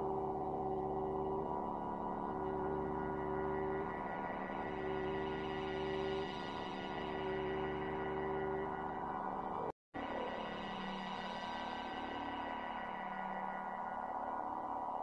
you